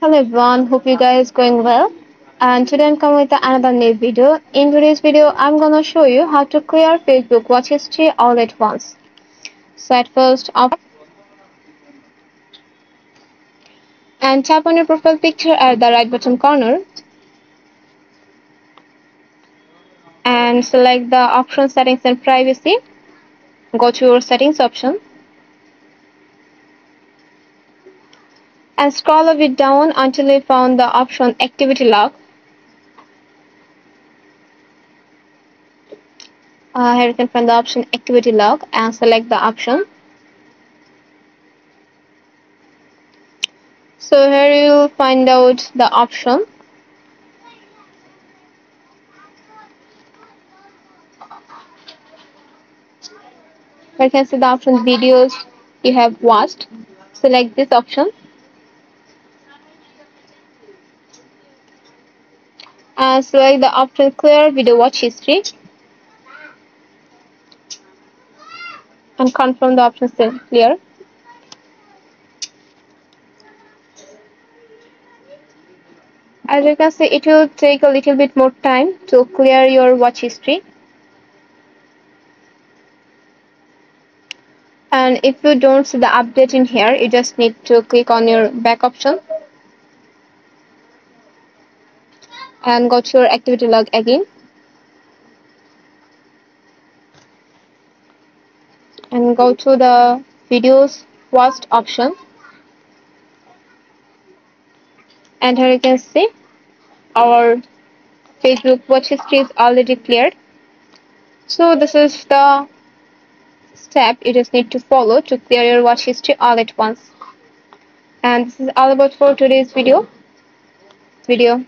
Hello everyone, hope you guys going well. And today I'm coming with another new video. In today's video, I'm gonna show you how to clear Facebook watch history all at once. So at first, up and tap on your profile picture at the right bottom corner and select the option settings and privacy. Go to your settings option and scroll a bit down until you found the option activity log. Uh, here you can find the option activity log and select the option. So here you will find out the option. Here You can see the option videos you have watched. Select this option Uh, and select the option clear video watch history. And confirm the option clear. As you can see it will take a little bit more time to clear your watch history. And if you don't see the update in here you just need to click on your back option and go to your activity log again. And go to the videos watched option. And here you can see our Facebook watch history is already cleared. So this is the step you just need to follow to clear your watch history all at once. And this is all about for today's video. Video